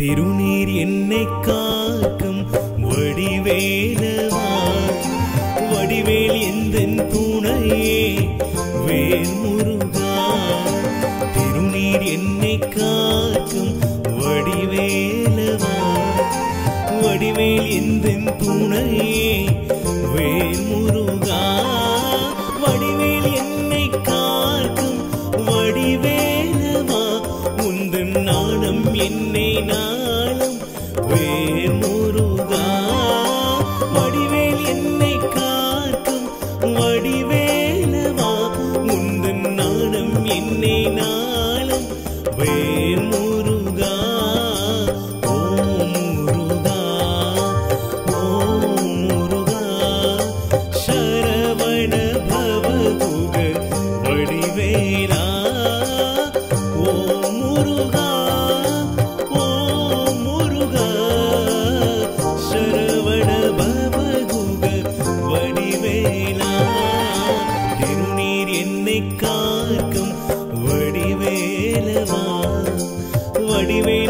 திருநீர் என்னை காக்கும். வடிவேலவா? வடிவேல் எந்தன் துணையே வேல் முருகா திருநீர் என்னை காக்கும். வடிவேலவா? வடிவேல் எந்தன் துணையே நாளும் வேர் முருகா. வடிவேல் என்னை காக்கும் வடிவேலவா முந்தன் நாணம் என்னை நாளும் வேர் முருகா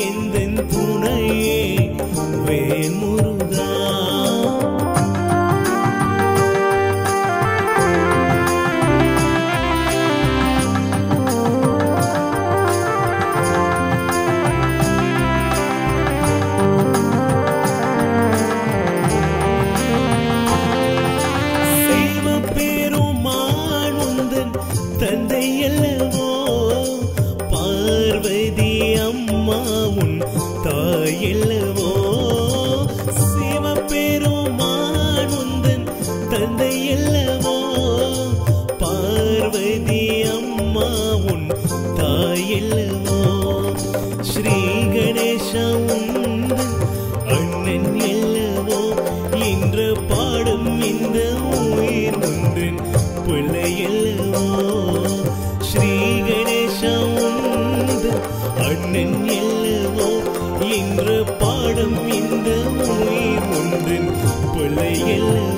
எந்தன் துணையே வேல் முருகா ஸ்ரீ கணேச உந்தன் அண்ணன் அல்லவோ என்று பாடும் இந்த உயிர் ஒன்றின் பிள்ளை எல்லவோ ஸ்ரீ கணேச உந்தன் அண்ணன் எல்லவோ என்று பாடும் இந்த உயிர் ஒன்றன் பிள்ளை எல்லவோ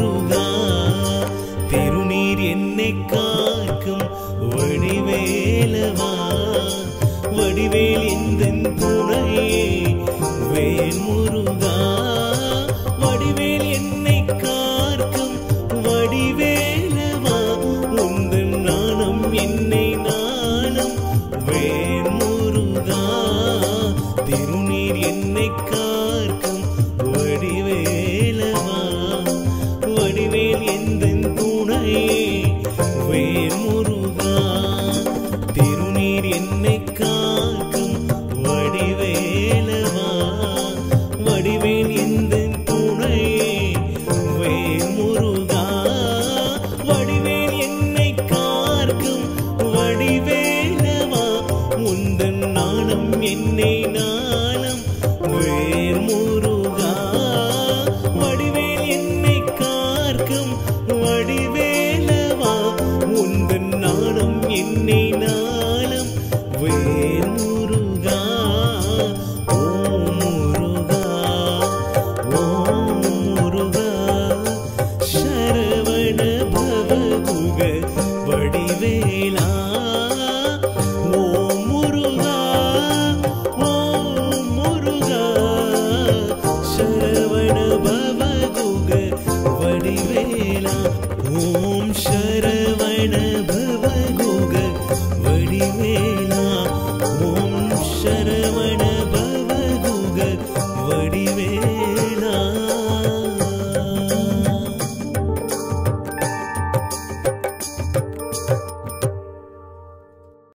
முருகா திருநீர் என்னை காக்கும் வடிவேலவா வடிவேல் இந்த துணையே வேல் முருகா. வடிவேலா ஓம் சரவண பவ கோக வடிவேலா ஓம் சரவண பவ கோக வடிவேலா